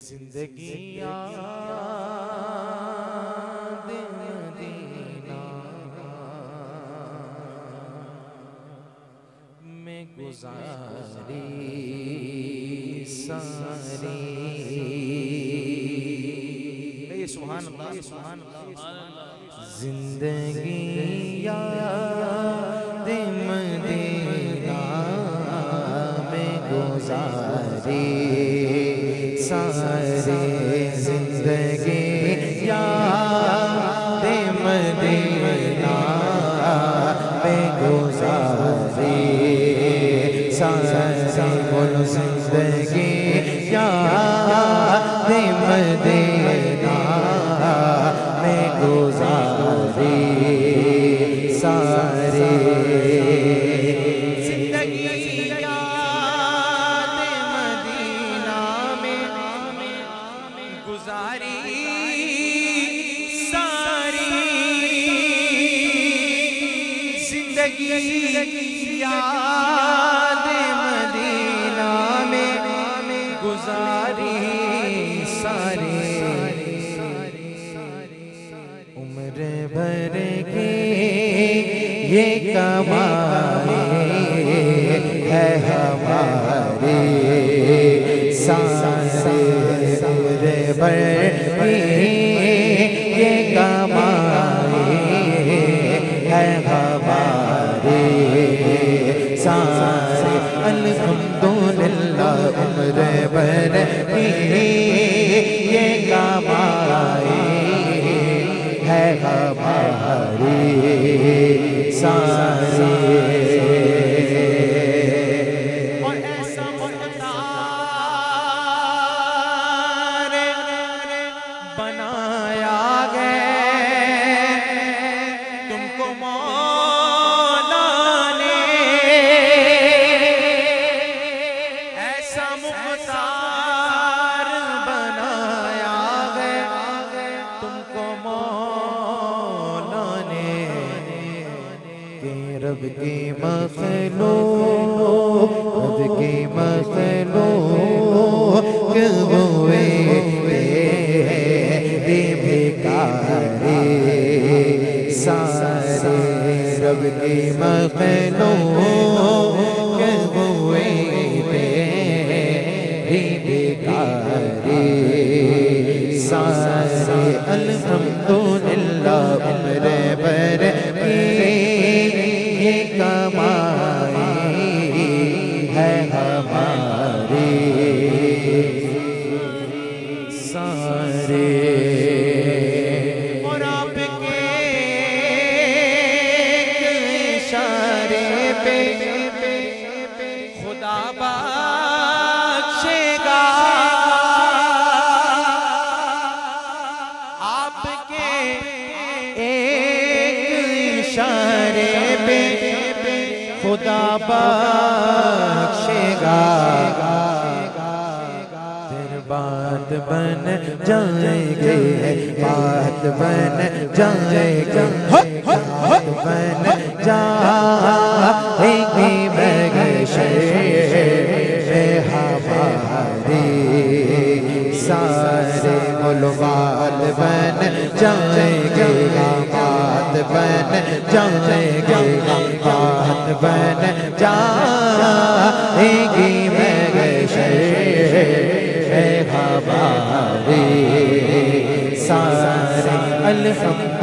زندگی یاد مدینہ میں گزاری ساری۔ سبحان اللہ سبحان اللہ۔ زندگی یاد مدینہ میں گزاری۔ ساری زندگی یاد مدینہ میں گزاری۔ ساری بولو زندگی یاد مدینہ گزاری، ساری زندگی یاد مدینہ میں گزاری، ساری عمر بھر کی یہ کمائی ہے ہماری ہے ہمارے سارے الحمدللہ عمر بھر یہ کمائی ہے ہمارے سارے کہ رب کی مخلوق رب کی ہوئے تیرے سارے رب کی مخلوق ہوئے سارے الحمدللہ پہ خدا بخشے گا۔ آپ کے ایک اشارے پہ خدا بخشے گا۔ بات بن جائے گی، بات بن جائے گی۔ بات بن جائے گی بگشے ہماری سارے گلوات بن جائے گی بات بن جائے گی بات بن جائے گی بگشے ہماری سارے الحمد